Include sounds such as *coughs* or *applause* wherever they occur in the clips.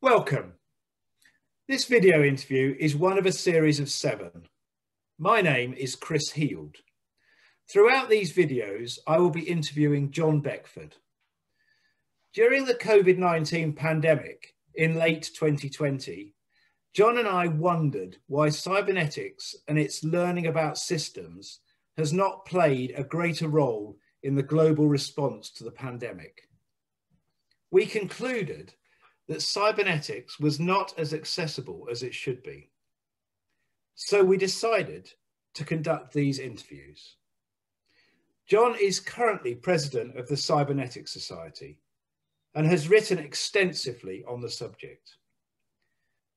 Welcome. This video interview is one of a series of seven. My name is Chris Heald. Throughout these videos, I will be interviewing John Beckford. During the COVID-19 pandemic in late 2020, John and I wondered why cybernetics and its learning about systems has not played a greater role in the global response to the pandemic. We concluded that cybernetics was not as accessible as it should be. So we decided to conduct these interviews. John is currently president of the Cybernetics Society and has written extensively on the subject.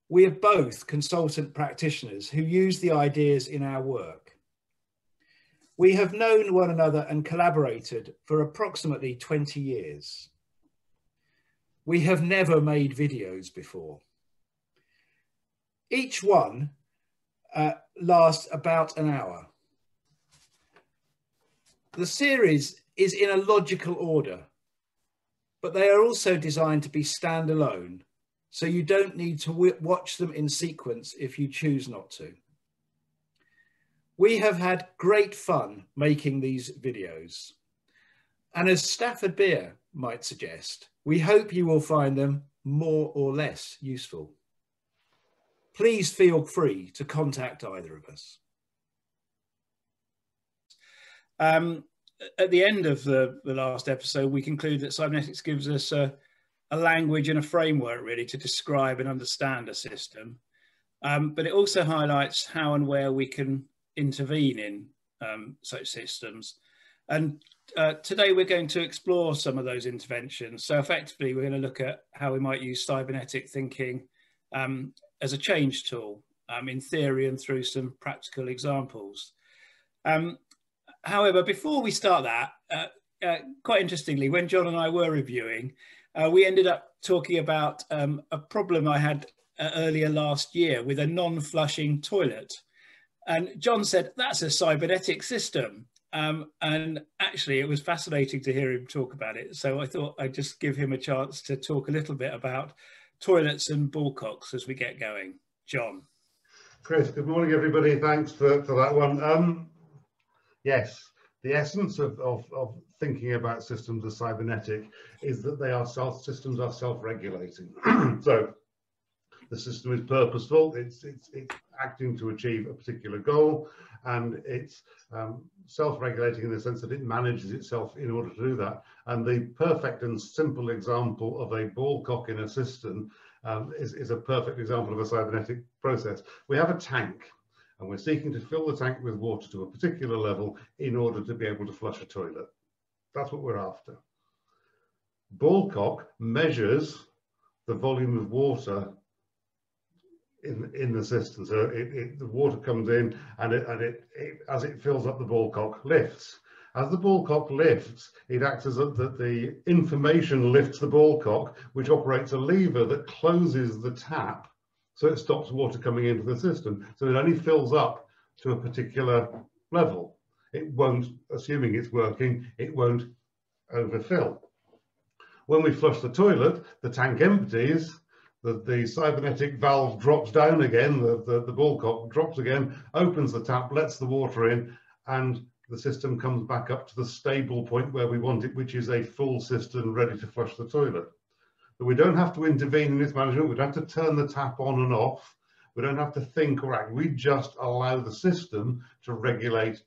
We are both consultant practitioners who use the ideas in our work. We have known one another and collaborated for approximately 20 years. We have never made videos before. Each one uh, lasts about an hour. The series is in a logical order, but they are also designed to be standalone, so you don't need to watch them in sequence if you choose not to. We have had great fun making these videos. And as Stafford Beer might suggest, we hope you will find them more or less useful. Please feel free to contact either of us. Um, at the end of the, the last episode, we conclude that cybernetics gives us a, a language and a framework really to describe and understand a system. Um, but it also highlights how and where we can intervene in um, such systems. And uh, today we're going to explore some of those interventions. So effectively, we're going to look at how we might use cybernetic thinking um, as a change tool um, in theory and through some practical examples. Um, however, before we start that, uh, uh, quite interestingly, when John and I were reviewing, uh, we ended up talking about um, a problem I had uh, earlier last year with a non-flushing toilet. And John said, that's a cybernetic system. Um, and actually, it was fascinating to hear him talk about it. So I thought I'd just give him a chance to talk a little bit about toilets and ballcocks as we get going. John. Chris, good morning, everybody. Thanks for, for that one. Um, yes, the essence of, of, of, thinking about systems as cybernetic is that they are self systems are self-regulating. *clears throat* so the system is purposeful. It's, it's, it's acting to achieve a particular goal and it's um, self-regulating in the sense that it manages itself in order to do that. And the perfect and simple example of a ball cock in a system um, is, is a perfect example of a cybernetic process. We have a tank and we're seeking to fill the tank with water to a particular level in order to be able to flush a toilet. That's what we're after. Ballcock measures the volume of water in in the system. So it, it, the water comes in and it and it, it, as it fills up the ballcock lifts. As the ballcock lifts, it acts as that the information lifts the ballcock, which operates a lever that closes the tap, so it stops water coming into the system. So it only fills up to a particular level. It won't, assuming it's working, it won't overfill. When we flush the toilet, the tank empties the, the cybernetic valve drops down again, the, the, the ballcock drops again, opens the tap, lets the water in, and the system comes back up to the stable point where we want it, which is a full system ready to flush the toilet. But we don't have to intervene in this management. We don't have to turn the tap on and off. We don't have to think or act. We just allow the system to regulate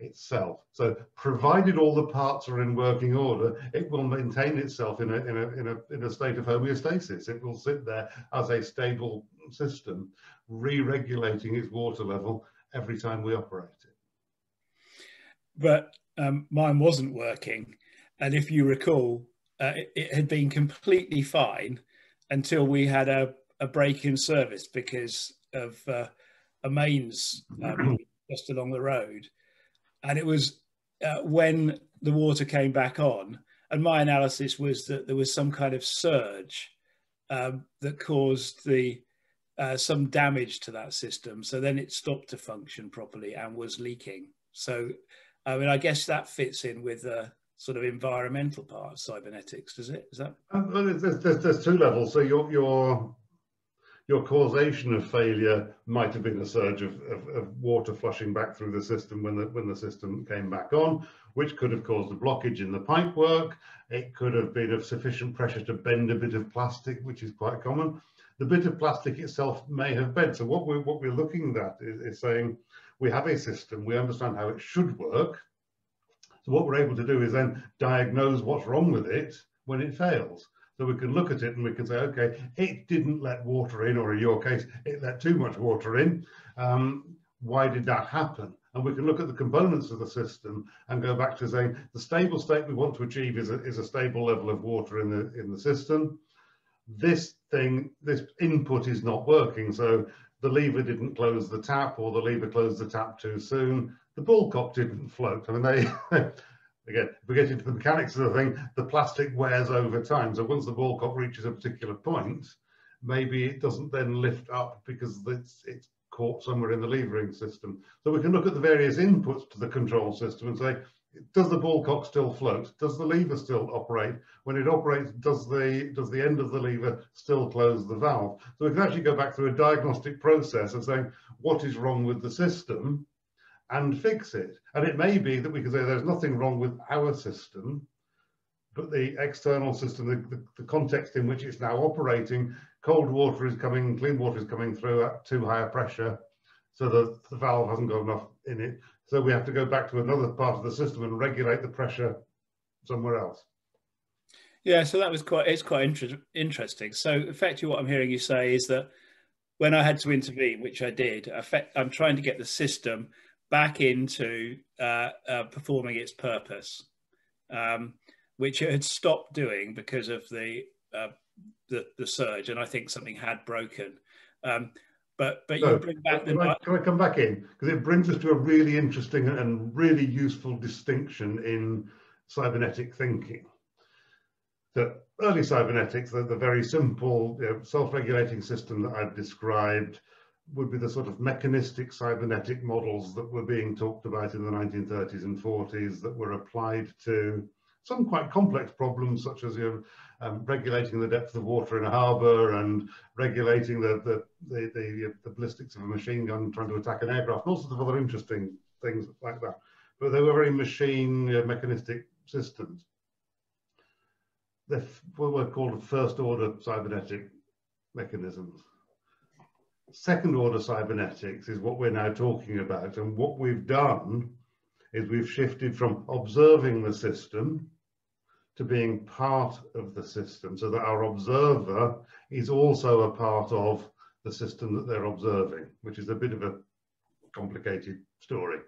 itself. So provided all the parts are in working order, it will maintain itself in a, in a, in a, in a state of homeostasis. It will sit there as a stable system, re-regulating its water level every time we operate it. But um, mine wasn't working. And if you recall, uh, it, it, had been completely fine until we had a, a break in service because of uh, a mains um, *clears throat* just along the road and it was uh, when the water came back on, and my analysis was that there was some kind of surge um, that caused the uh, some damage to that system. So then it stopped to function properly and was leaking. So, I mean, I guess that fits in with uh, sort of environmental part of cybernetics, does it? Is that? Um, there's, there's, there's, two levels. So your your your causation of failure might have been a surge of, of, of, water flushing back through the system when the when the system came back on, which could have caused a blockage in the pipework. It could have been of sufficient pressure to bend a bit of plastic, which is quite common. The bit of plastic itself may have bent. So what we're what we're looking at is, is saying we have a system, we understand how it should work, so what we're able to do is then diagnose what's wrong with it when it fails. So we can look at it and we can say, okay, it didn't let water in, or in your case, it let too much water in. Um, why did that happen? And we can look at the components of the system and go back to saying the stable state we want to achieve is a, is a stable level of water in the in the system. This thing, this input is not working. So the lever didn't close the tap or the lever closed the tap too soon the ball bullcock didn't float. I mean, they, *laughs* again, if we get into the mechanics of the thing, the plastic wears over time. So once the bullcock reaches a particular point, maybe it doesn't then lift up because it's, it's caught somewhere in the levering system. So we can look at the various inputs to the control system and say, does the bullcock still float? Does the lever still operate? When it operates, does the does the end of the lever still close the valve? So we can actually go back through a diagnostic process of saying what is wrong with the system and fix it. And it may be that we can say there's nothing wrong with our system, but the external system, the, the, the, context in which it's now operating, cold water is coming, clean water is coming through at too high a pressure, so that the valve hasn't got enough in it. So we have to go back to another part of the system and regulate the pressure somewhere else. Yeah, so that was quite, it's quite inter interesting. So effectively what I'm hearing you say is that when I had to intervene, which I did, I'm trying to get the system back into uh, uh, performing its purpose, um, which it had stopped doing because of the, uh, the, the surge, and I think something had broken. Um, but but so, you bring back can. I, can I come back in because it brings us to a really interesting and really useful distinction in cybernetic thinking. The early cybernetics, the, the very simple you know, self-regulating system that I've described, would be the sort of mechanistic cybernetic models that were being talked about in the 1930s and 40s that were applied to some quite complex problems such as you know, um, regulating the depth of water in a harbour and regulating the the, the, the, the, ballistics of a machine gun trying to attack an aircraft, and all sorts of other interesting things like that. But they were very machine uh, mechanistic systems. They were called first order cybernetic mechanisms second order cybernetics is what we're now talking about. And what we've done is we've shifted from observing the system to being part of the system so that our observer is also a part of the system that they're observing, which is a bit of a complicated story.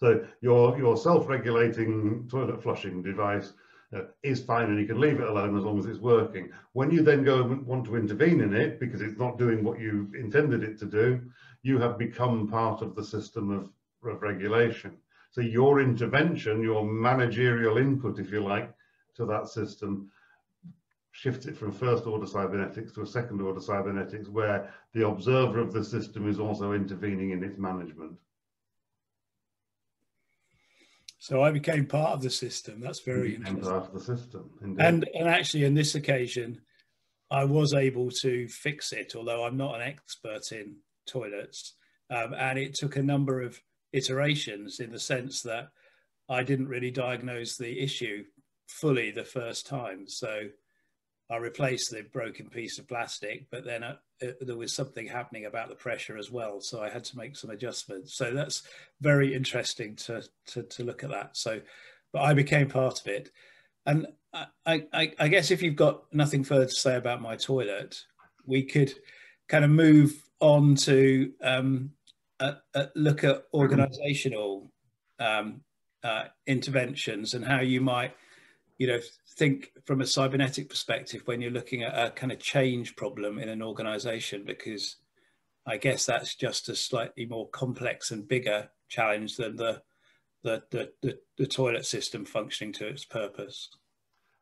So your, your self-regulating toilet flushing device uh, is fine and you can leave it alone as long as it's working. When you then go and want to intervene in it because it's not doing what you intended it to do, you have become part of the system of, of regulation. So your intervention, your managerial input, if you like, to that system shifts it from first order cybernetics to a second order cybernetics where the observer of the system is also intervening in its management. So I became part of the system. That's very interesting. Part of the system, indeed. and and actually, in this occasion, I was able to fix it, although I'm not an expert in toilets. Um, and it took a number of iterations in the sense that I didn't really diagnose the issue fully the first time. So I replaced the broken piece of plastic, but then uh, there was something happening about the pressure as well. So I had to make some adjustments. So that's very interesting to, to, to look at that. So, but I became part of it. And I, I, I guess if you've got nothing further to say about my toilet, we could kind of move on to um, look at organizational um, uh, interventions and how you might you know, think from a cybernetic perspective when you're looking at a kind of change problem in an organization, because I guess that's just a slightly more complex and bigger challenge than the the, the, the, the toilet system functioning to its purpose.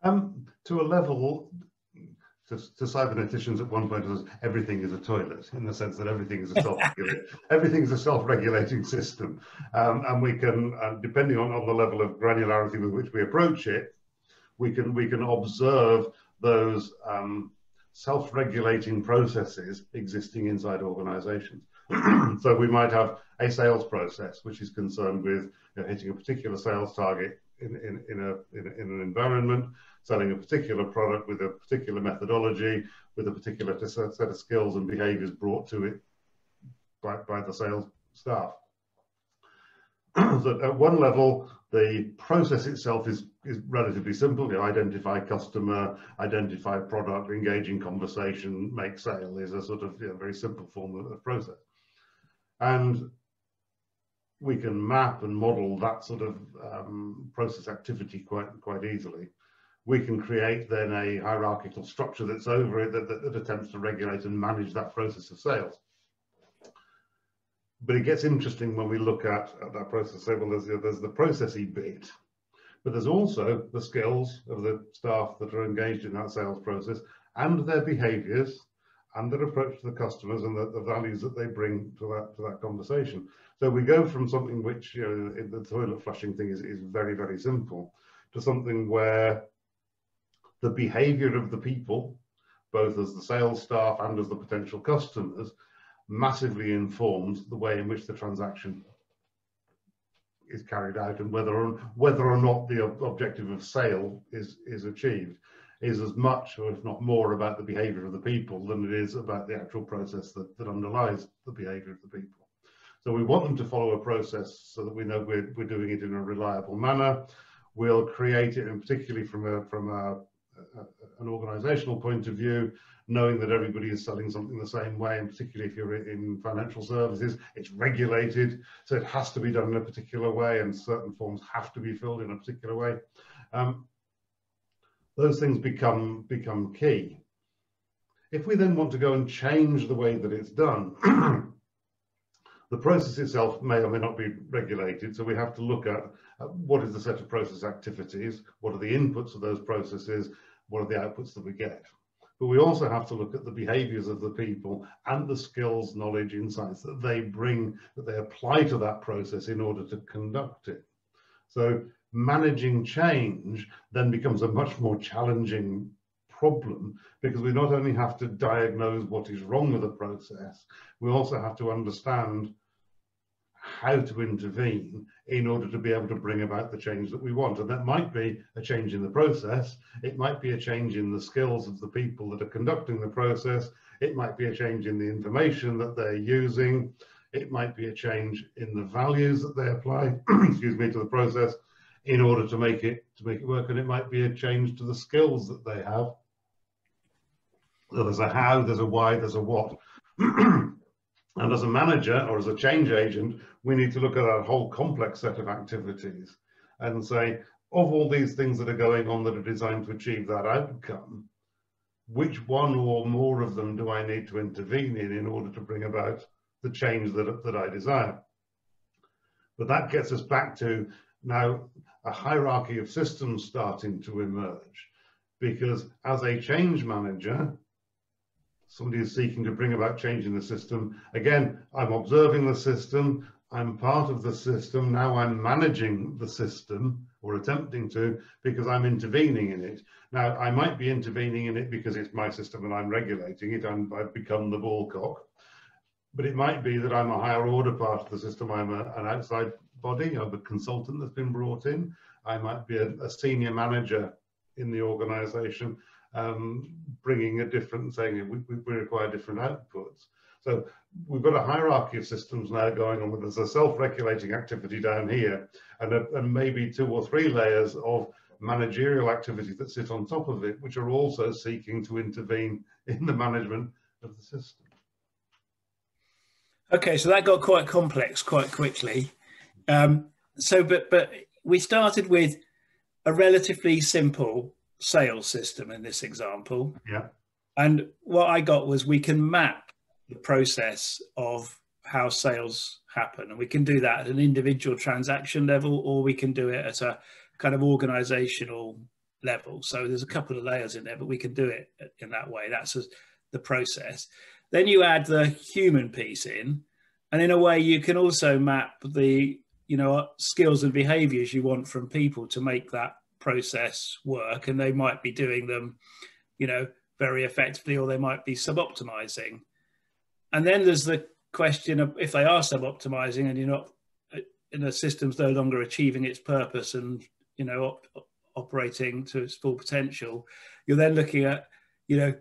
Um, to a level, to, to cyberneticians at one point was everything is a toilet in the sense that everything is a self *laughs* everything is a self-regulating system um, and we can uh, depending on, on the level of granularity with which we approach it we can we can observe those um, self-regulating processes existing inside organizations *clears throat* so we might have a sales process which is concerned with you know, hitting a particular sales target in, in, in, a, in, in an environment selling a particular product with a particular methodology, with a particular set of skills and behaviors brought to it by, by the sales staff. *clears throat* so at one level, the process itself is, is relatively simple. You identify customer, identify product, engage in conversation, make sale is a sort of you know, very simple form of, of process. And we can map and model that sort of um, process activity quite quite easily we can create then a hierarchical structure that's over it that, that, that, attempts to regulate and manage that process of sales. But it gets interesting when we look at, at that process. Say, well, there's, there's the processy bit, but there's also the skills of the staff that are engaged in that sales process and their behaviours and their approach to the customers and the, the, values that they bring to that to that conversation. So we go from something which you know the toilet flushing thing is, is very very simple to something where the behavior of the people, both as the sales staff and as the potential customers, massively informs the way in which the transaction is carried out and whether or, whether or not the objective of sale is, is achieved is as much or if not more about the behavior of the people than it is about the actual process that, that underlies the behavior of the people. So we want them to follow a process so that we know we're, we're doing it in a reliable manner. We'll create it, and particularly from a, from a an organizational point of view, knowing that everybody is selling something the same way, and particularly if you're in financial services, it's regulated, so it has to be done in a particular way, and certain forms have to be filled in a particular way. Um, those things become become key. If we then want to go and change the way that it's done, *clears throat* the process itself may or may not be regulated, so we have to look at what is the set of process activities, what are the inputs of those processes, what are the outputs that we get. But we also have to look at the behaviors of the people and the skills, knowledge, insights that they bring, that they apply to that process in order to conduct it. So managing change then becomes a much more challenging problem because we not only have to diagnose what is wrong with the process, we also have to understand how to intervene in order to be able to bring about the change that we want. And that might be a change in the process, it might be a change in the skills of the people that are conducting the process, it might be a change in the information that they're using, it might be a change in the values that they apply, *clears throat* excuse me, to the process in order to make it to make it work, and it might be a change to the skills that they have. So there's a how, there's a why, there's a what. *clears throat* And as a manager or as a change agent, we need to look at that whole complex set of activities and say, of all these things that are going on that are designed to achieve that outcome, which one or more of them do I need to intervene in in order to bring about the change that, that I desire? But that gets us back to now a hierarchy of systems starting to emerge because as a change manager, somebody is seeking to bring about change in the system. Again, I'm observing the system, I'm part of the system, now I'm managing the system or attempting to because I'm intervening in it. Now, I might be intervening in it because it's my system and I'm regulating it and I've become the ballcock. But it might be that I'm a higher order part of the system. I'm a, an outside body, I'm a consultant that's been brought in. I might be a, a senior manager in the organization um, bringing a different, saying we, we require different outputs. So we've got a hierarchy of systems now going on with there's a self-regulating activity down here and, a, and maybe two or three layers of managerial activities that sit on top of it, which are also seeking to intervene in the management of the system. Okay, so that got quite complex quite quickly. Um, so, but but we started with a relatively simple sales system in this example. Yeah. And what I got was we can map the process of how sales happen. And we can do that at an individual transaction level, or we can do it at a kind of organizational level. So there's a couple of layers in there, but we can do it in that way. That's a, the process. Then you add the human piece in, and in a way you can also map the you know skills and behaviors you want from people to make that process work and they might be doing them you know very effectively or they might be sub-optimizing. And then there's the question of if they are sub-optimizing and you're not in the system's no longer achieving its purpose and you know op- operating to its full potential you're then looking at you know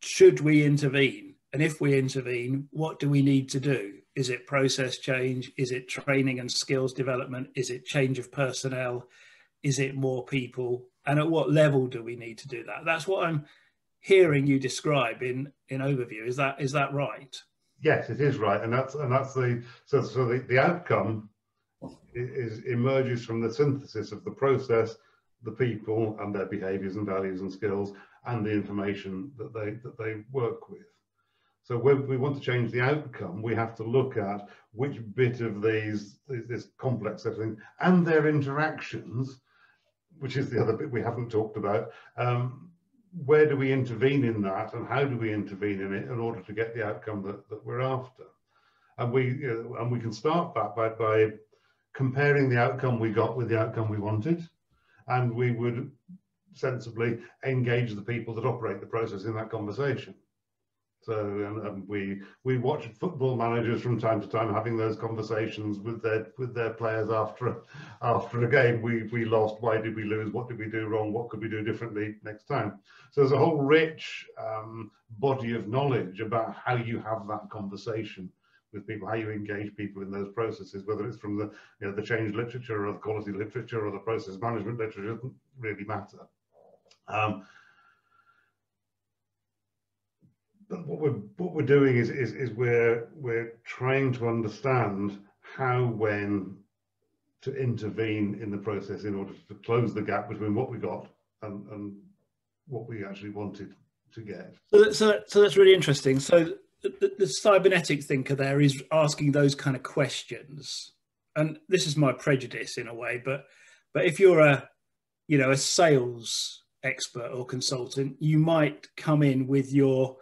should we intervene? And if we intervene what do we need to do? Is it process change? Is it training and skills development? Is it change of personnel is it more people? And at what level do we need to do that? That's what i'm hearing you describe in in overview. Is that is that right? Yes it is right. And that's and that's the so so the, the outcome is emerges from the synthesis of the process the people and their behaviors and values and skills and the information that they that they work with. So when we want to change the outcome, we have to look at which bit of these, this complex things and their interactions, which is the other bit we haven't talked about. Um, where do we intervene in that and how do we intervene in it in order to get the outcome that, that we're after? And we, you know, and we can start that by, by comparing the outcome we got with the outcome we wanted. And we would sensibly engage the people that operate the process in that conversation. So and, and we we watch football managers from time to time having those conversations with their with their players after after a game. We we lost. Why did we lose? What did we do wrong? What could we do differently next time? So there's a whole rich um, body of knowledge about how you have that conversation with people, how you engage people in those processes, whether it's from the you know the change literature or the quality literature or the process management literature, doesn't really matter. Um, but what we're what we're doing is is, is we're we're trying to understand how when to intervene in the process in order to close the gap between what we got and, and what we actually wanted to get. So, so, so that's really interesting. So the, the cybernetic thinker there is asking those kind of questions, and this is my prejudice in a way. But but if you're a you know a sales expert or consultant, you might come in with your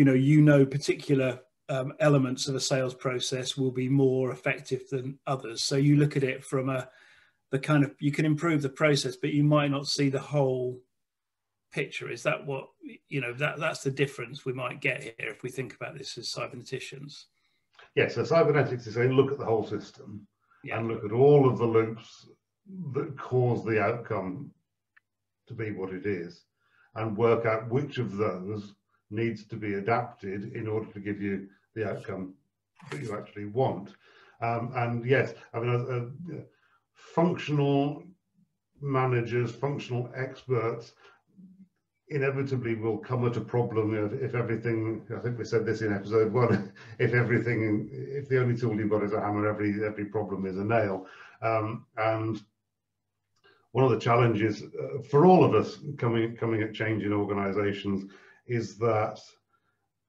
you know you know particular um, elements of a sales process will be more effective than others. So you look at it from a the kind of you can improve the process but you might not see the whole picture. Is that what you know that that's the difference we might get here if we think about this as cyberneticians? Yes so cybernetics is saying look at the whole system yeah. and look at all of the loops that cause the outcome to be what it is and work out which of those needs to be adapted in order to give you the outcome that you actually want. Um, and yes, I mean, uh, uh, functional managers, functional experts inevitably will come at a problem if, if, everything, I think we said this in episode one, *laughs* if everything, if the only tool you've got is a hammer, every, every problem is a nail. Um, and one of the challenges uh, for all of us coming, coming at change in organizations is that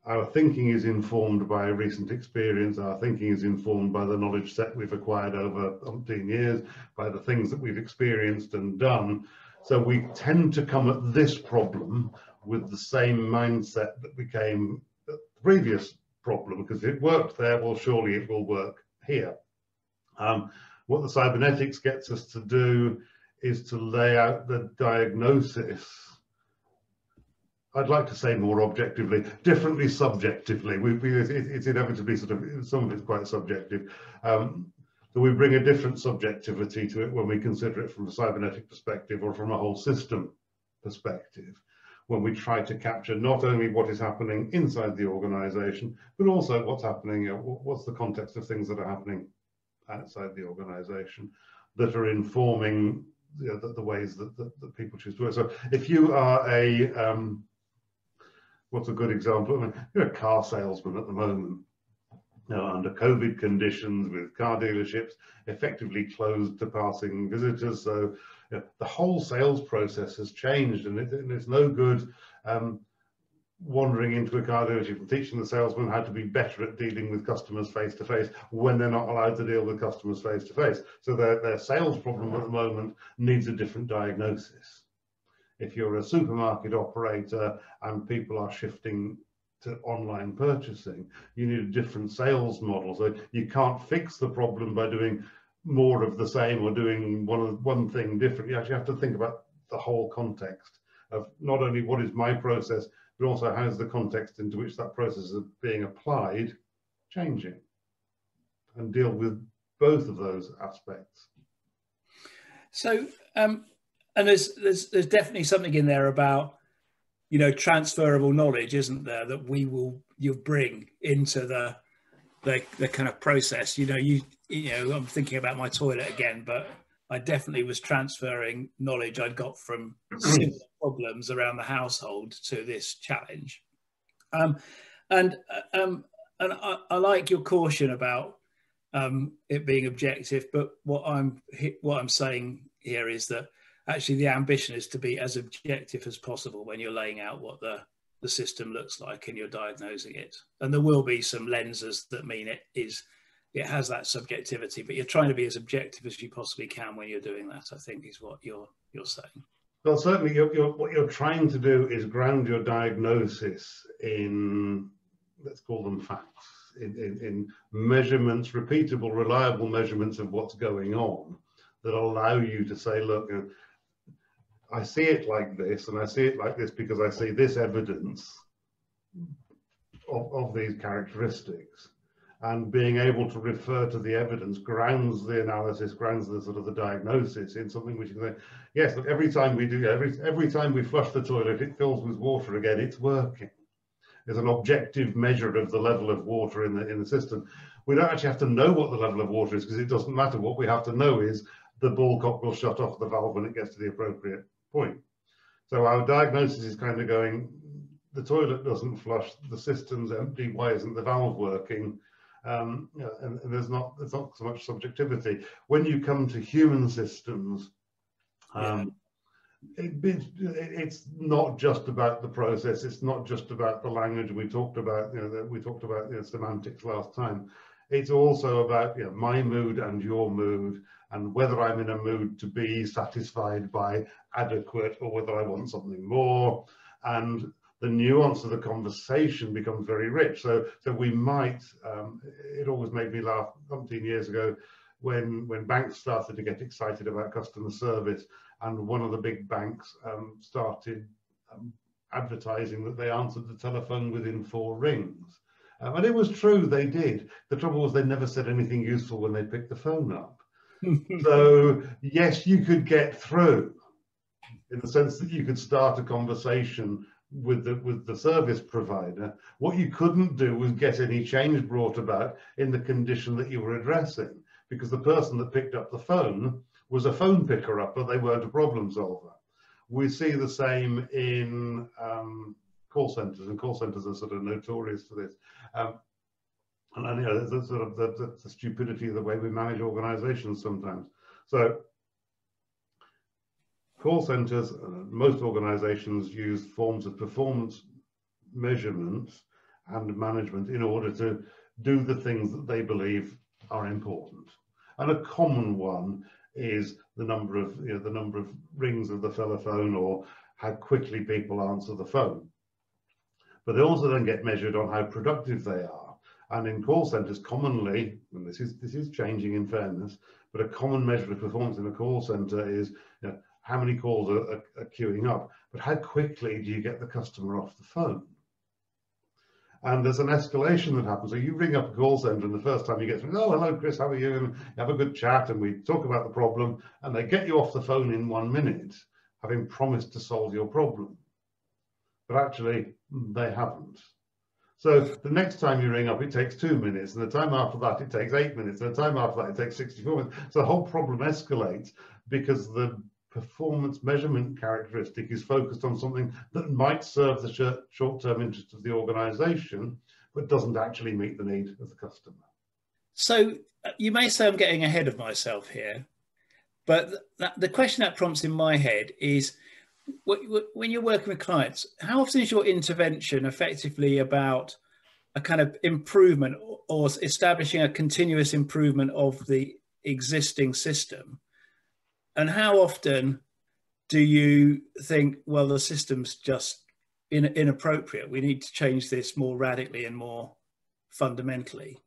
our thinking is informed by recent experience, our thinking is informed by the knowledge set we've acquired over 15 years, by the things that we've experienced and done. So we tend to come at this problem with the same mindset that we came at the previous problem, because it worked there, well, surely it will work here. Um, what the cybernetics gets us to do is to lay out the diagnosis I'd like to say more objectively, differently subjectively. We, we, it, it's inevitably sort of, some of it's quite subjective. Um, we bring a different subjectivity to it when we consider it from a cybernetic perspective or from a whole system perspective, when we try to capture not only what is happening inside the organization, but also what's happening, uh, what's the context of things that are happening outside the organization that are informing you know, the, the, ways that, that, that, people choose to work. So if you are a um, what's a good example? I mean, you're a car salesman at the moment. Now, under COVID conditions, with car dealerships effectively closed to passing visitors, so you know, the whole sales process has changed, and, it, and it's no good um, wandering into a car dealership and teaching the salesman how to be better at dealing with customers face to face when they're not allowed to deal with customers face to face. So their, their sales problem at the moment needs a different diagnosis if you're a supermarket operator and people are shifting to online purchasing, you need a different sales model. So you can't fix the problem by doing more of the same or doing one one thing different. You actually have to think about the whole context of not only what is my process, but also how is the context into which that process is being applied changing, and deal with both of those aspects. So, um, and there's there's there's definitely something in there about you know transferable knowledge, isn't there, that we will you bring into the the the kind of process. You know, you you know, I'm thinking about my toilet again, but I definitely was transferring knowledge I'd got from *clears throat* problems around the household to this challenge. Um, and uh, um, and I, I, like your caution about um, it being objective, but what I'm what I'm saying here is that actually the ambition is to be as objective as possible when you're laying out what the the system looks like and you're diagnosing it. And there will be some lenses that mean it is it has that subjectivity, but you're trying to be as objective as you possibly can when you're doing that. I think is what you're you're saying. Well, certainly, you're, you're, what you're trying to do is ground your diagnosis in let's call them facts, in, in, in measurements, repeatable, reliable measurements of what's going on that allow you to say, look, you know, I see it like this, and I see it like this because I see this evidence of, of these characteristics and being able to refer to the evidence grounds the analysis, grounds the sort of the diagnosis in something which you can say, yes, look, every time we do, every every time we flush the toilet, it fills with water again, it's working. There's an objective measure of the level of water in the in the system. We don't actually have to know what the level of water is because it doesn't matter. What we have to know is the ball cock will shut off the valve when it gets to the appropriate point. So our diagnosis is kind of going, the toilet doesn't flush, the system's empty, why isn't the valve working? um, and, and, there's not there's not so much subjectivity. When you come to human systems, um, yeah. it, it's not just about the process. It's not just about the language we talked about. You know, we talked about you know, semantics last time. It's also about you know, my mood and your mood, and whether I'm in a mood to be satisfied by adequate or whether I want something more. And the nuance of the conversation becomes very rich. So, so we might. Um, it always made me laugh. Umpteen years ago, when when banks started to get excited about customer service, and one of the big banks um, started um, advertising that they answered the telephone within four rings. Um, and it was true, they did. The trouble was they never said anything useful when they picked the phone up. *laughs* so yes, you could get through in the sense that you could start a conversation with the with the service provider. What you couldn't do was get any change brought about in the condition that you were addressing, because the person that picked up the phone was a phone picker up, but they weren't a problem solver. We see the same in um, call centers, and call centers are sort of notorious for this. Um, and, you know, there's sort of the, the, the stupidity of the way we manage organizations sometimes. So Call centers, uh, most organizations use forms of performance measurement and management in order to do the things that they believe are important. And a common one is the number of you know, the number of rings of the telephone or how quickly people answer the phone. But they also then get measured on how productive they are. And in call centers, commonly, and this is this is changing in fairness, but a common measure of performance in a call center is you know, how many calls are, are, are queuing up, but how quickly do you get the customer off the phone? and there's an escalation that happens. So you ring up a call center, and the first time you get through, oh, hello, Chris, how are you? And you have a good chat, and we talk about the problem, and they get you off the phone in one minute, having promised to solve your problem. But actually, they haven't. So the next time you ring up, it takes two minutes, and the time after that, it takes eight minutes, and the time after that, it takes 64 minutes. So the whole problem escalates because the performance measurement characteristic is focused on something that might serve the short-term interest of the organization, but doesn't actually meet the need of the customer. So uh, you may say I'm getting ahead of myself here, but the question that prompts in my head is when you're working with clients, how often is your intervention effectively about a kind of improvement or establishing a continuous improvement of the existing system? and how often do you think, well, the system's just in, inappropriate? We need to change this more radically and more fundamentally.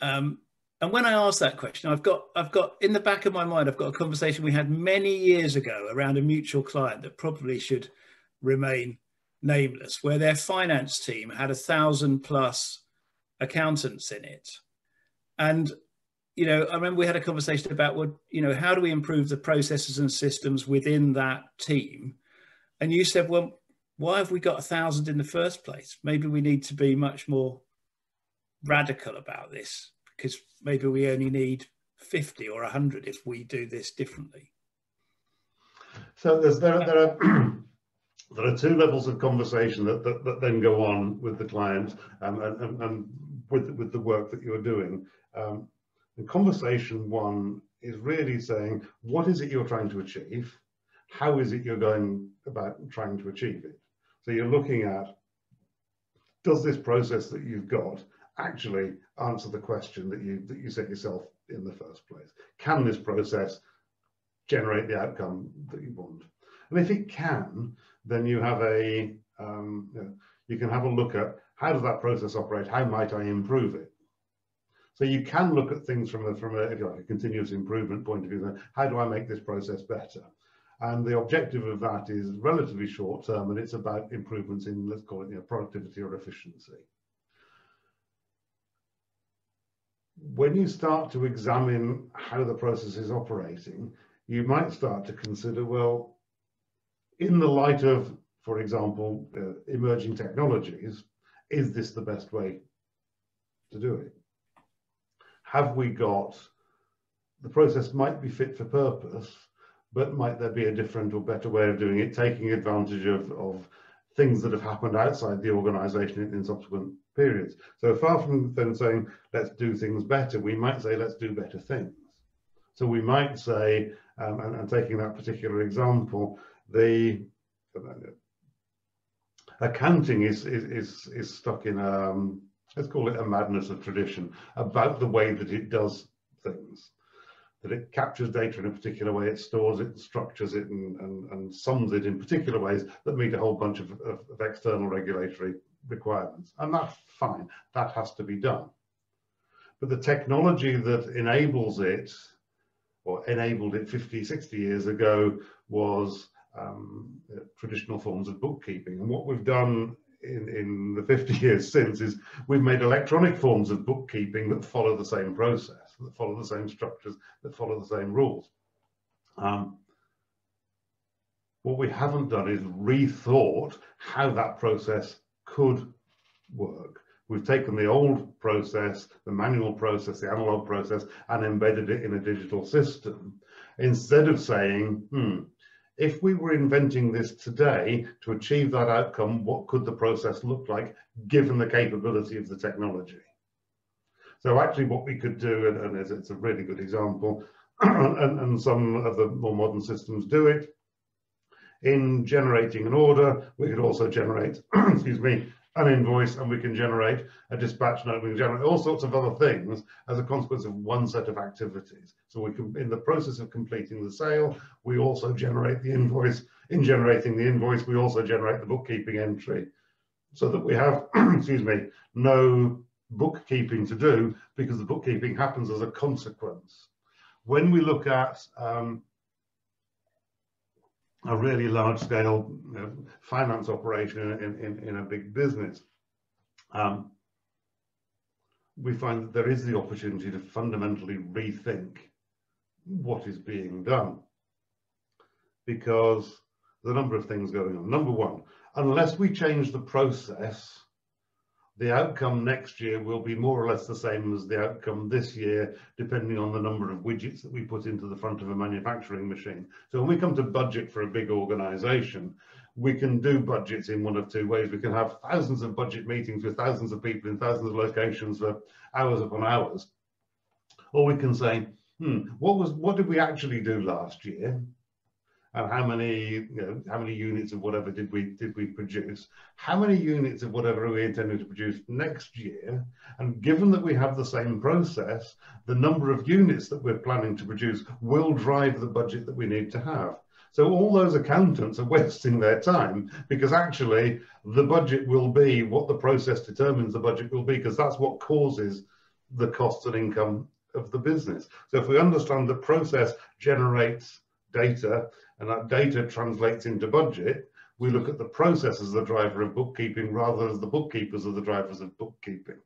Um, and when I ask that question, I've got, I've got in the back of my mind, I've got a conversation we had many years ago around a mutual client that probably should remain nameless, where their finance team had a thousand plus accountants in it. And, you know, I remember we had a conversation about what, you know, how do we improve the processes and systems within that team? And you said, well, why have we got a thousand in the first place? Maybe we need to be much more radical about this because maybe we only need 50 or 100 if we do this differently. So there, there are *clears throat* there are two levels of conversation that, that, that then go on with the client um, and, and, and, with, with the work that you're doing. Um, and conversation one is really saying, what is it you're trying to achieve? How is it you're going about trying to achieve it? So you're looking at, does this process that you've got actually answer the question that you, that you set yourself in the first place? Can this process generate the outcome that you want? And if it can, then you have a, um, you, know, you can have a look at how does that process operate? How might I improve it? So you can look at things from a, from a, like a continuous improvement point of view. How do I make this process better? And the objective of that is relatively short term, and it's about improvements in, let's call it, you know, productivity or efficiency. When you start to examine how the process is operating, you might start to consider, well, in the light of, for example, uh, emerging technologies, is this the best way to do it? Have we got, the process might be fit for purpose, but might there be a different or better way of doing it, taking advantage of, of things that have happened outside the organization in, in subsequent So far from then saying, let's do things better, we might say, let's do better things. So we might say, um, and, and, taking that particular example, the accounting is, is, is, is stuck in, um, let's call it a madness of tradition about the way that it does things that it captures data in a particular way, it stores it, structures it, and, and, and sums it in particular ways that meet a whole bunch of, of, of external regulatory requirements. And that's fine, that has to be done. But the technology that enables it, or enabled it 50, 60 years ago, was um, traditional forms of bookkeeping. And what we've done in, in the 50 years since is we've made electronic forms of bookkeeping that follow the same process, that follow the same structures, that follow the same rules. Um, what we haven't done is rethought how that process could work. We've taken the old process, the manual process, the analog process, and embedded it in a digital system. Instead of saying, hmm, if we were inventing this today to achieve that outcome, what could the process look like given the capability of the technology? So actually what we could do, and, and it's, a really good example, *clears throat* and, and some of the more modern systems do it, in generating an order, we could also generate, *clears throat* excuse me, an invoice and we can generate a dispatch note, we can generate all sorts of other things as a consequence of one set of activities. So we can, in the process of completing the sale, we also generate the invoice. In generating the invoice, we also generate the bookkeeping entry so that we have, *clears throat* excuse me, no bookkeeping to do because the bookkeeping happens as a consequence. When we look at um, a really large scale finance operation in, in, in, a big business, um, we find that there is the opportunity to fundamentally rethink what is being done because the number of things going on. Number one, unless we change the process the outcome next year will be more or less the same as the outcome this year, depending on the number of widgets that we put into the front of a manufacturing machine. So when we come to budget for a big organization, we can do budgets in one of two ways. We can have thousands of budget meetings with thousands of people in thousands of locations for hours upon hours. Or we can say, hmm, what was what did we actually do last year? And how many you know how many units of whatever did we did we produce? How many units of whatever are we intending to produce next year? And given that we have the same process the number of units that we're planning to produce will drive the budget that we need to have. So all those accountants are wasting their time because actually the budget will be what the process determines the budget will be because that's what causes the costs and income of the business. So if we understand the process generates data and that data translates into budget, we look at the process as the driver of bookkeeping rather than the bookkeepers are the drivers of bookkeeping.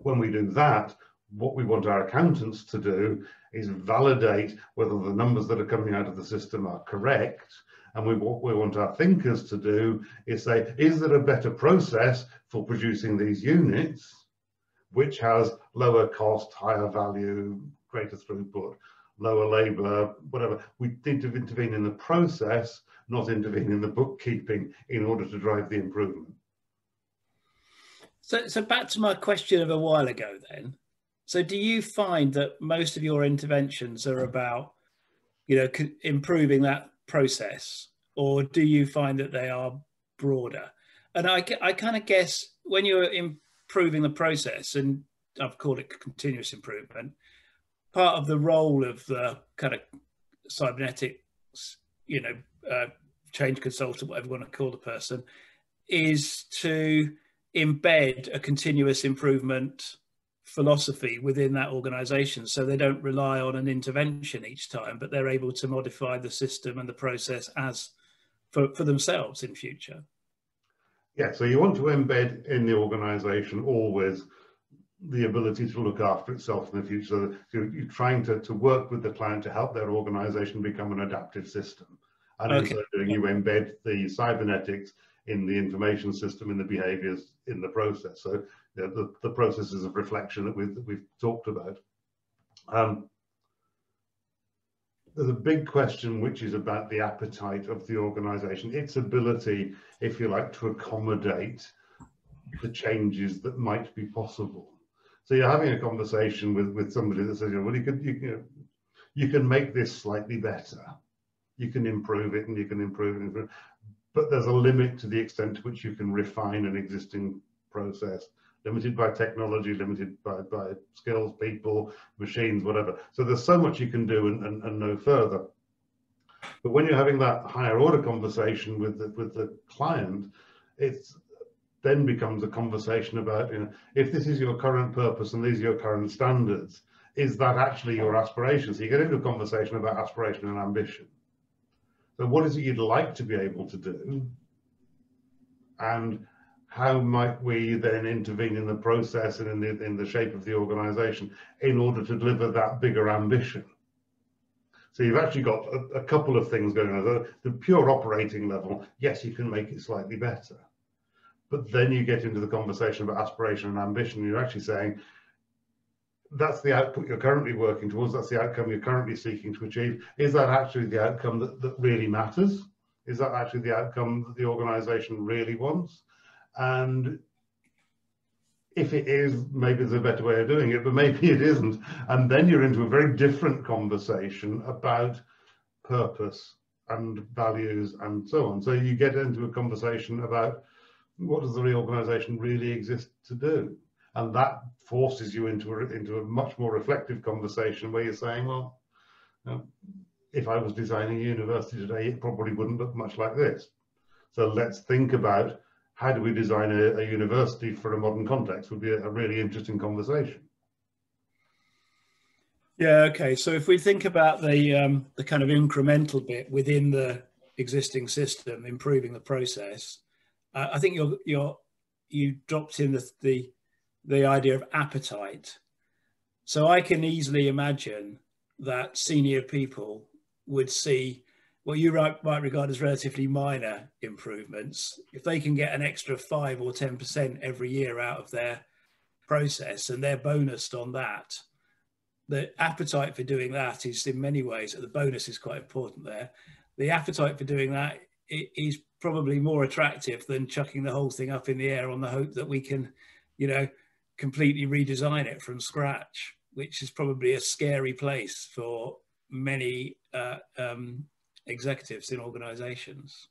When we do that, what we want our accountants to do is validate whether the numbers that are coming out of the system are correct. And we, what we want our thinkers to do is say, is there a better process for producing these units, which has lower cost, higher value, greater throughput, lower labor, whatever. We need to intervene in the process, not intervene in the bookkeeping in order to drive the improvement. So, so back to my question of a while ago then. So do you find that most of your interventions are about, you know, improving that process or do you find that they are broader? And I, I kind of guess when you're improving the process and I've called it continuous improvement, part of the role of the kind of cybernetics, you know, uh, change consultant, whatever you want to call the person, is to embed a continuous improvement philosophy within that organization. So they don't rely on an intervention each time but they're able to modify the system and the process as for, for themselves in future. Yeah so you want to embed in the organization always the ability to look after itself in the future. So you're trying to, to work with the client to help their organization become an adaptive system. And okay. so doing, you embed the cybernetics in the information system, in the behaviors, in the process. So you know, the, the processes of reflection that we've, that we've talked about. Um, there's a big question which is about the appetite of the organization, its ability, if you like, to accommodate the changes that might be possible. So you're having a conversation with, with somebody that says, well, you could, you, know, you can make this slightly better. You can improve it and you can improve it. Improve. But there's a limit to the extent to which you can refine an existing process, limited by technology, limited by, by skills, people, machines, whatever. So there's so much you can do and, and, and no further. But when you're having that higher order conversation with the, with the client, it's then becomes a conversation about, you know, if this is your current purpose and these are your current standards, is that actually your aspiration? So you get into a conversation about aspiration and ambition. So what is it you'd like to be able to do? And how might we then intervene in the process and in the, in the shape of the organization in order to deliver that bigger ambition? So you've actually got a, a couple of things going on. The, the pure operating level, yes, you can make it slightly better but then you get into the conversation about aspiration and ambition. You're actually saying that's the output you're currently working towards, that's the outcome you're currently seeking to achieve. Is that actually the outcome that, that really matters? Is that actually the outcome that the organization really wants? And if it is, maybe there's a better way of doing it, but maybe it isn't. And then you're into a very different conversation about purpose and values and so on. So you get into a conversation about what does the reorganization really exist to do? And that forces you into a, into a much more reflective conversation where you're saying, well, you know, if I was designing a university today, it probably wouldn't look much like this. So let's think about how do we design a, a university for a modern context would be a, a really interesting conversation. Yeah. Okay. So if we think about the um, the kind of incremental bit within the existing system, improving the process, uh, I think you're you're you dropped in the, the the idea of appetite. So I can easily imagine that senior people would see what you might regard as relatively minor improvements. If they can get an extra five or 10% every year out of their process and they're bonused on that, the appetite for doing that is in many ways, the bonus is quite important there. The appetite for doing that is probably more attractive than chucking the whole thing up in the air on the hope that we can, you know, completely redesign it from scratch, which is probably a scary place for many uh, um, executives in organizations.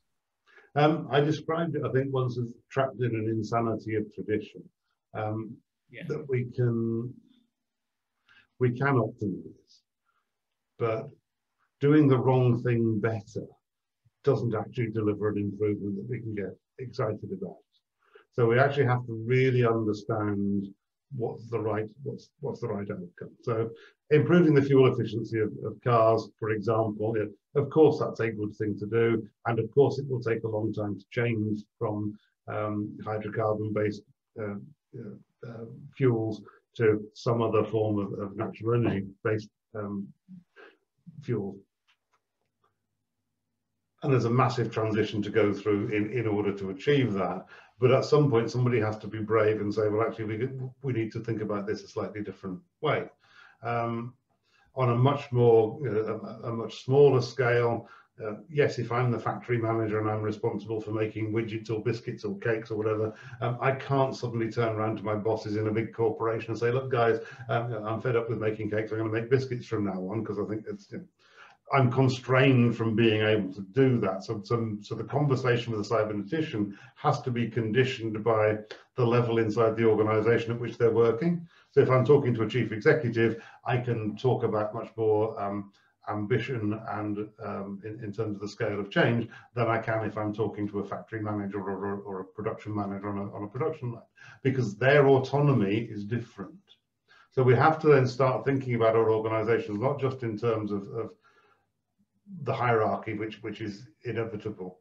Um, I described it, I think, once as trapped in an insanity of tradition. Um, yeah. That we can we can optimize, but doing the wrong thing better doesn't actually deliver an improvement that we can get excited about. So we actually have to really understand what's the right what's what's the right outcome. So improving the fuel efficiency of, of cars, for example, of course that's a good thing to do, and of course it will take a long time to change from um, hydrocarbon-based uh, uh, fuels to some other form of, of natural energy-based um, fuel. And there's a massive transition to go through in, in order to achieve that. But at some point, somebody has to be brave and say, well, actually, we, we need to think about this a slightly different way. Um, on a much more, a, a, much smaller scale, uh, yes, if I'm the factory manager and I'm responsible for making widgets or biscuits or cakes or whatever, um, I can't suddenly turn around to my bosses in a big corporation and say, look, guys, um, I'm fed up with making cakes. I'm going to make biscuits from now on because I think it's, you know, I'm constrained from being able to do that. So, so, so the conversation with the cybernetician has to be conditioned by the level inside the organization at which they're working. So if I'm talking to a chief executive, I can talk about much more um, ambition and um, in, in, terms of the scale of change than I can if I'm talking to a factory manager or, or a production manager on a, on a production line, because their autonomy is different. So we have to then start thinking about our organizations, not just in terms of, of the hierarchy, which which is inevitable,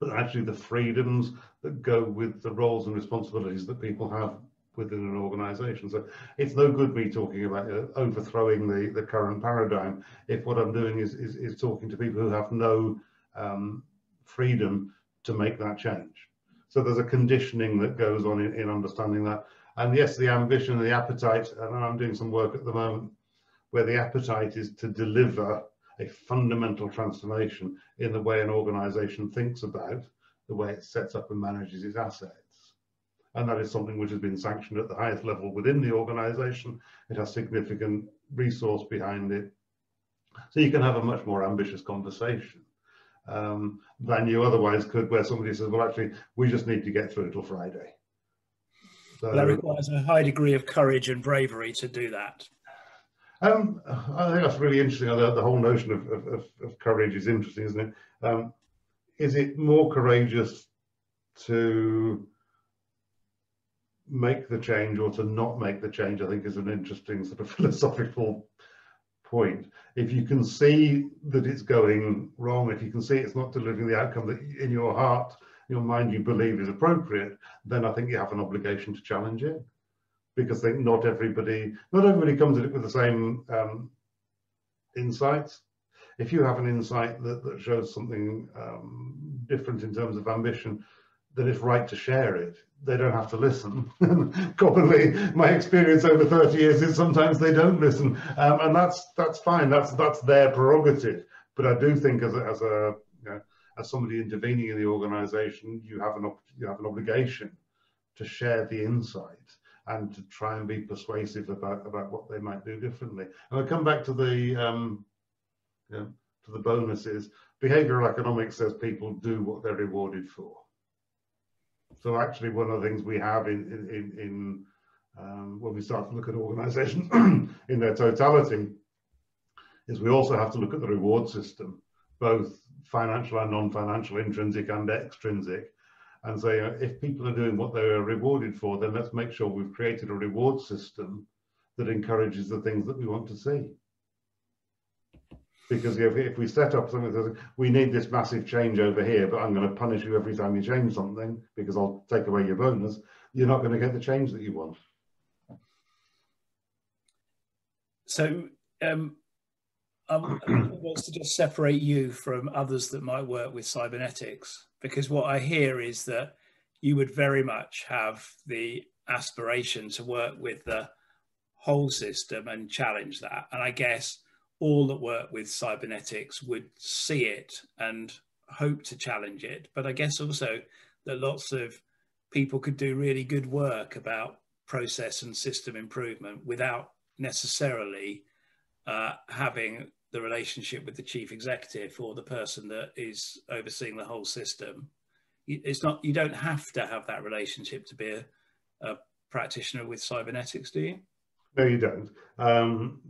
but actually the freedoms that go with the roles and responsibilities that people have within an organization. So it's no good me talking about uh, overthrowing the, the current paradigm if what I'm doing is, is, is talking to people who have no um, freedom to make that change. So there's a conditioning that goes on in, in understanding that. And yes, the ambition and the appetite, and I'm doing some work at the moment where the appetite is to deliver a fundamental transformation in the way an organization thinks about the way it sets up and manages its assets. And that is something which has been sanctioned at the highest level within the organization. It has significant resource behind it. So you can have a much more ambitious conversation um, than you otherwise could, where somebody says, well, actually, we just need to get through till Friday. So, that requires a high degree of courage and bravery to do that. Um, I think that's really interesting. The, the whole notion of, of, of, courage is interesting, isn't it? Um, is it more courageous to make the change or to not make the change? I think is an interesting sort of *laughs* philosophical point. If you can see that it's going wrong, if you can see it's not delivering the outcome that in your heart, your mind, you believe is appropriate, then I think you have an obligation to challenge it because I think not everybody, not everybody comes at it with the same um, insights. If you have an insight that, that shows something um, different in terms of ambition, then it's right to share it. They don't have to listen. *laughs* Commonly, my experience over 30 years is sometimes they don't listen, um, and that's that's fine. That's that's their prerogative. But I do think as a, as a you know, as somebody intervening in the organisation, you have an you have an obligation to share the insight and to try and be persuasive about about what they might do differently. And I come back to the um, you know, to the bonuses. Behavioral economics says people do what they're rewarded for. So actually, one of the things we have in in, in um, when we start to look at organisations *clears throat* in their totality is we also have to look at the reward system, both financial and non-financial, intrinsic and extrinsic, and say, uh, if people are doing what they're rewarded for, then let's make sure we've created a reward system that encourages the things that we want to see. Because if, if we set up something that says, we need this massive change over here, but I'm going to punish you every time you change something because I'll take away your bonus, you're not going to get the change that you want. So, um, um, *coughs* wants to just separate you from others that might work with cybernetics because what I hear is that you would very much have the aspiration to work with the whole system and challenge that. And I guess all that work with cybernetics would see it and hope to challenge it. But I guess also that lots of people could do really good work about process and system improvement without necessarily uh, having the relationship with the chief executive or the person that is overseeing the whole system. It's not you don't have to have that relationship to be a, a practitioner with cybernetics, do you? No, you don't. Um,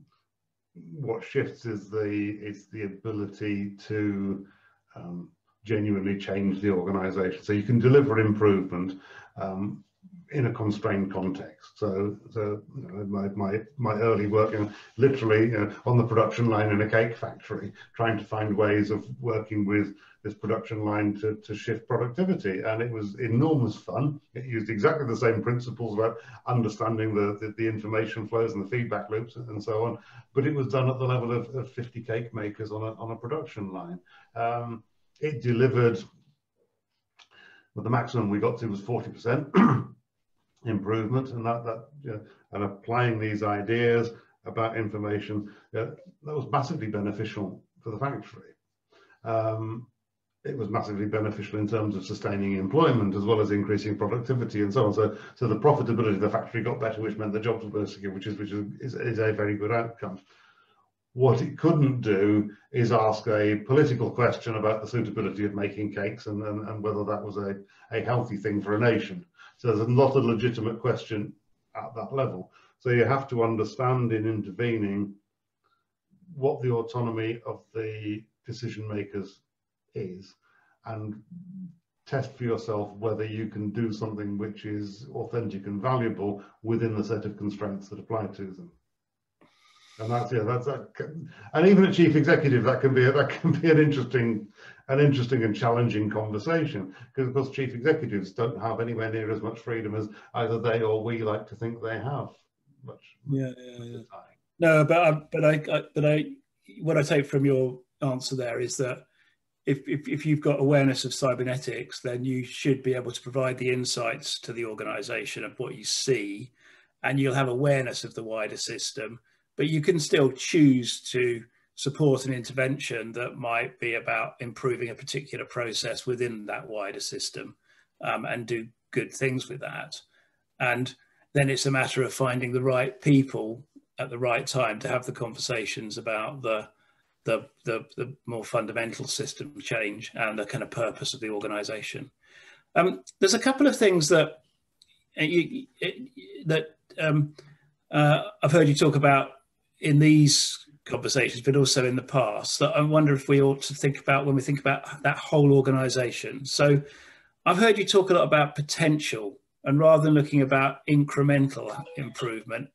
what shifts is the is the ability to um, genuinely change the organization. So you can deliver improvement um, in a constrained context. So, so you know, my, my, my early work, you know, literally you know, on the production line in a cake factory, trying to find ways of working with this production line to, to shift productivity. And it was enormous fun. It used exactly the same principles about understanding the, the, the information flows and the feedback loops and so on. But it was done at the level of, of 50 cake makers on a, on a production line. Um, it delivered, well, the maximum we got to was 40%. *clears throat* improvement and that that and applying these ideas about information that was massively beneficial for the factory. Um, it was massively beneficial in terms of sustaining employment as well as increasing productivity and so on. So so the profitability of the factory got better which meant the jobs were secure which is which is, is, is a very good outcome. What it couldn't do is ask a political question about the suitability of making cakes and, and, and whether that was a, a healthy thing for a nation there's not a legitimate question at that level. So you have to understand in intervening what the autonomy of the decision makers is and test for yourself whether you can do something which is authentic and valuable within the set of constraints that apply to them. And that's yeah, that's that. And even a chief executive, that can be a, that can be an interesting an interesting and challenging conversation because of course chief executives don't have anywhere near as much freedom as either they or we like to think they have much, yeah, yeah, yeah. no but I, but I, I but i what i take from your answer there is that if, if, if you've got awareness of cybernetics then you should be able to provide the insights to the organization of what you see and you'll have awareness of the wider system but you can still choose to support an intervention that might be about improving a particular process within that wider system um, and do good things with that. And then it's a matter of finding the right people at the right time to have the conversations about the the, the, the more fundamental system change and the kind of purpose of the organization. Um, there's a couple of things that uh, you, that um, uh, I've heard you talk about in these conversations, but also in the past, that I wonder if we ought to think about when we think about that whole organization. So I've heard you talk a lot about potential and rather than looking about incremental improvement,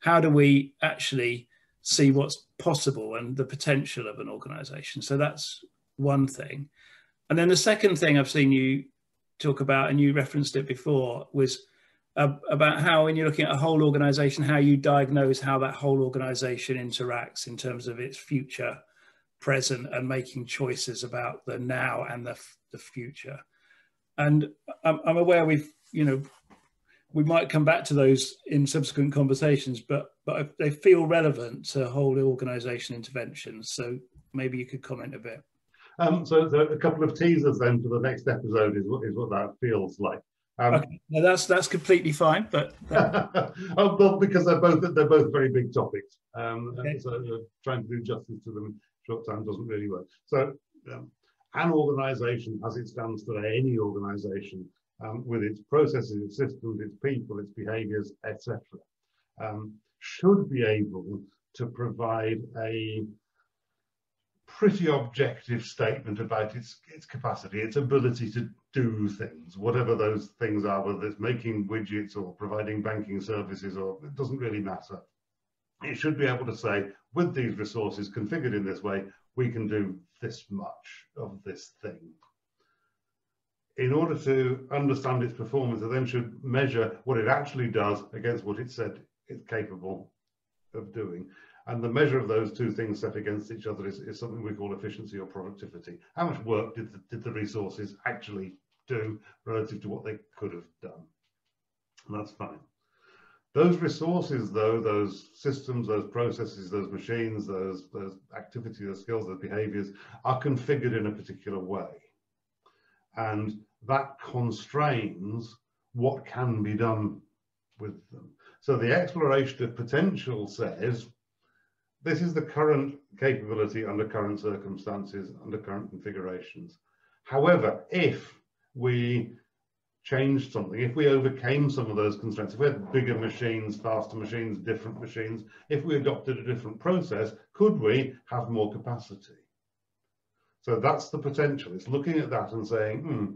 how do we actually see what's possible and the potential of an organization? So that's one thing. And then the second thing I've seen you talk about, and you referenced it before, was about how when you're looking at a whole organization, how you diagnose how that whole organization interacts in terms of its future, present, and making choices about the now and the, the future. And I'm, I'm aware we've, you know, we might come back to those in subsequent conversations, but but they feel relevant to whole organization interventions. So maybe you could comment a bit. Um, so, so, a couple of teasers then for the next episode is what is what that feels like. Um, okay. no, that's that's completely fine, *laughs* but oh, well, because they're both they're both very big topics, um, okay. so uh, trying to do justice to them in short time doesn't really work. So, um, an organisation, as it stands today, any organisation um, with its processes, its systems, its people, its behaviours, etc., um, should be able to provide a pretty objective statement about its its capacity, its ability to do things, whatever those things are, whether it's making widgets or providing banking services, or it doesn't really matter. It should be able to say, with these resources configured in this way, we can do this much of this thing. In order to understand its performance, it then should measure what it actually does against what it said it's capable of doing. And the measure of those two things set against each other is, is something we call efficiency or productivity. How much work did the, did the resources actually do relative to what they could have done? And that's fine. Those resources, though, those systems, those processes, those machines, those, those activities, those skills, those behaviors are configured in a particular way. And that constrains what can be done with them. So the exploration of potential says this is the current capability under current circumstances, under current configurations. However, if we changed something, if we overcame some of those constraints, if we had bigger machines, faster machines, different machines, if we adopted a different process, could we have more capacity? So that's the potential. It's looking at that and saying, hmm,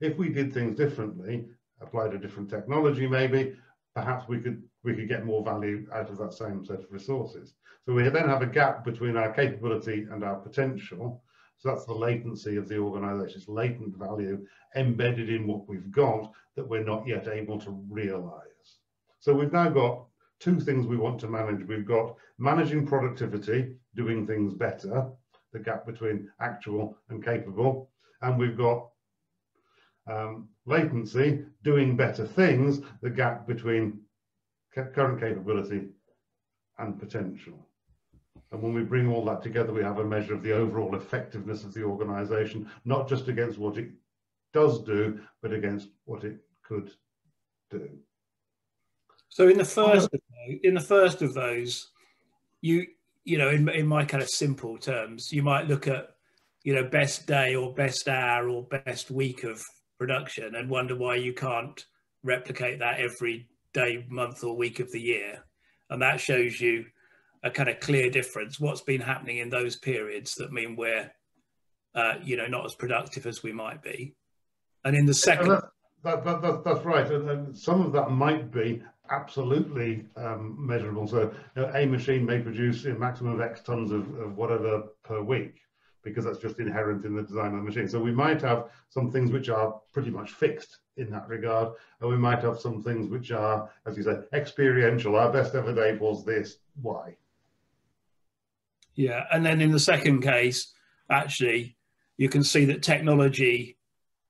if we did things differently, applied a different technology maybe, perhaps we could we could get more value out of that same set of resources. So we then have a gap between our capability and our potential, so that's the latency of the organisation. It's latent value embedded in what we've got that we're not yet able to realise. So we've now got two things we want to manage. We've got managing productivity, doing things better, the gap between actual and capable, and we've got um, latency, doing better things, the gap between current capability and potential. And when we bring all that together, we have a measure of the overall effectiveness of the organization, not just against what it does do, but against what it could do. So in the first, oh, in the first of those, you you know, in in my kind of simple terms, you might look at you know best day or best hour or best week of production and wonder why you can't replicate that every day, month, or week of the year, and that shows you a kind of clear difference. What's been happening in those periods that mean we're, uh, you know, not as productive as we might be. And in the second, that, that, that, that's right. And, and, some of that might be absolutely um, measurable. So you know, a machine may produce a maximum of X tons of, of whatever per week because that's just inherent in the design of the machine. So we might have some things which are pretty much fixed in that regard, and we might have some things which are, as you said, experiential. Our best ever day was this. Why? Yeah, and then in the second case, actually, you can see that technology,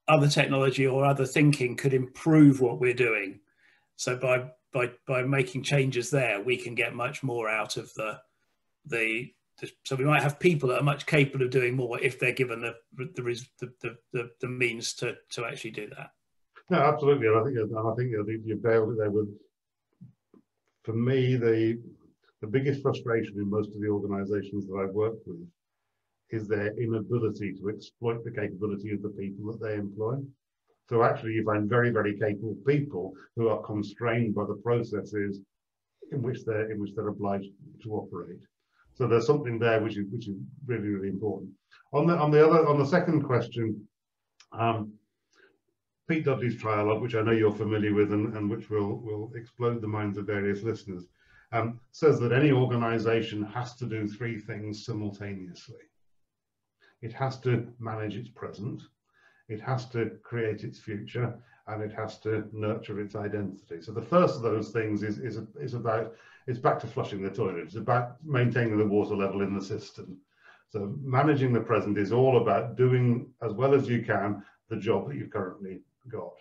other technology or other thinking could improve what we're doing. So by by by making changes there, we can get much more out of the the. the so we might have people that are much capable of doing more if they're given the the the the, the means to to actually do that. No, absolutely, and I think I think you've nailed it there. With for me, the the biggest frustration in most of the organizations that I've worked with is their inability to exploit the capability of the people that they employ. So actually you find very, very capable people who are constrained by the processes in which they're in which they're obliged to operate. So there's something there which is which is really, really important. On the on the other on the second question, um, Pete Dudley's trialogue, which I know you're familiar with and, and which will will explode the minds of various listeners, um, says that any organization has to do three things simultaneously. It has to manage its present, it has to create its future, and it has to nurture its identity. So the first of those things is, is, is about, it's back to flushing the toilet. It's about maintaining the water level in the system. So managing the present is all about doing as well as you can the job that you've currently got.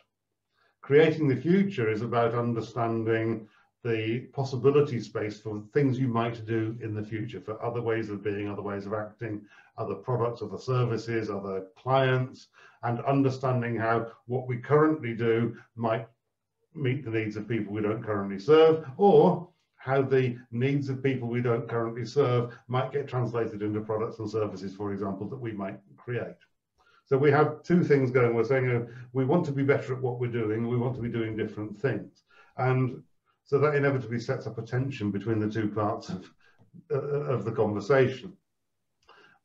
Creating the future is about understanding the possibility space for things you might do in the future, for other ways of being, other ways of acting, other products, other services, other clients, and understanding how what we currently do might meet the needs of people we don't currently serve, or how the needs of people we don't currently serve might get translated into products and services, for example, that we might create. So we have two things going. We're saying uh, we want to be better at what we're doing. We want to be doing different things. And so that inevitably sets up a tension between the two parts of, uh, of the conversation.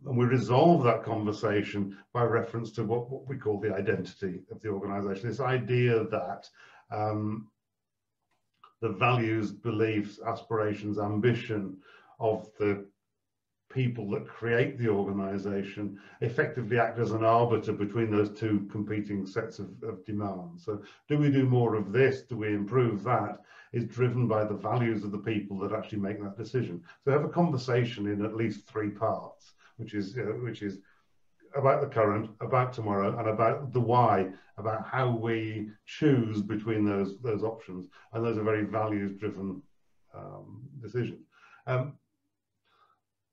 And we resolve that conversation by reference to what, what we call the identity of the organization. This idea that um, the values, beliefs, aspirations, ambition of the people that create the organization effectively act as an arbiter between those two competing sets of, of, demands. So do we do more of this? Do we improve that? Is driven by the values of the people that actually make that decision. So have a conversation in at least three parts, which is uh, which is about the current, about tomorrow, and about the why, about how we choose between those those options. And those are very values driven um, decisions. Um,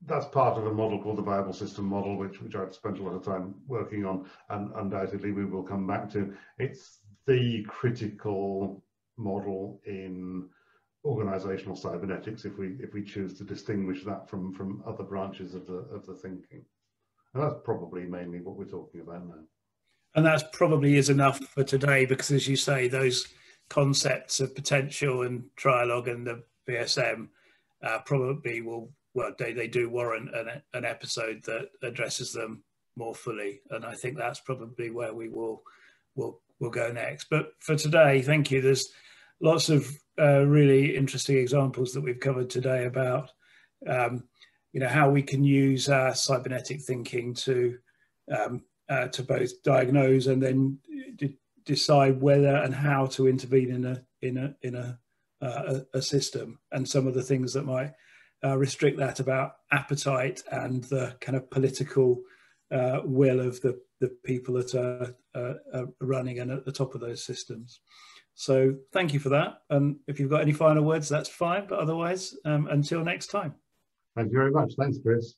that's part of a model called the viable system model, which which I've spent a lot of time working on, and undoubtedly we will come back to. It's the critical model in organizational cybernetics if we if we choose to distinguish that from from other branches of the of the thinking and that's probably mainly what we're talking about now and that's probably is enough for today because, as you say, those concepts of potential and trialogue and the VSM uh, probably will well they, they do warrant an, an episode that addresses them more fully. And I think that's probably where we will will will go next. But for today thank you. There's lots of uh, really interesting examples that we've covered today about um, you know how we can use our cybernetic thinking to um, uh, to both diagnose and then decide whether and how to intervene in a in a in a uh, a, a, system and some of the things that might uh, restrict that about appetite and the kind of political uh, will of the the people that are, are, running and at the top of those systems. So thank you for that. And if you've got any final words, that's fine. But otherwise, um, until next time. Thank you very much. Thanks, Chris.